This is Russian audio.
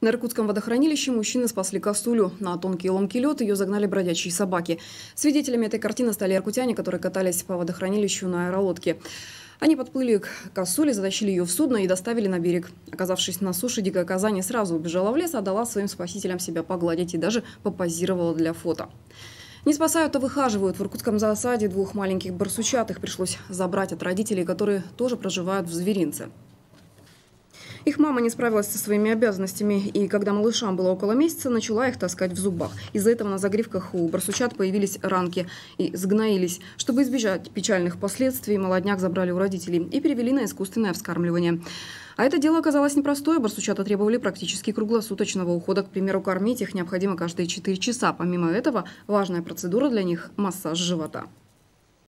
На Иркутском водохранилище мужчины спасли косулю. На тонкий ломкий лед ее загнали бродячие собаки. Свидетелями этой картины стали иркутяне, которые катались по водохранилищу на аэролодке. Они подплыли к косуле, затащили ее в судно и доставили на берег. Оказавшись на суше, дикая казань сразу убежала в лес, отдала своим спасителям себя погладить и даже попозировала для фото. Не спасают, а выхаживают. В иркутском засаде двух маленьких барсучат их пришлось забрать от родителей, которые тоже проживают в зверинце. Их мама не справилась со своими обязанностями, и когда малышам было около месяца, начала их таскать в зубах. Из-за этого на загривках у барсучат появились ранки и сгноились. Чтобы избежать печальных последствий, молодняк забрали у родителей и перевели на искусственное вскармливание. А это дело оказалось непростое. Барсучата требовали практически круглосуточного ухода. К примеру, кормить их необходимо каждые 4 часа. Помимо этого, важная процедура для них – массаж живота.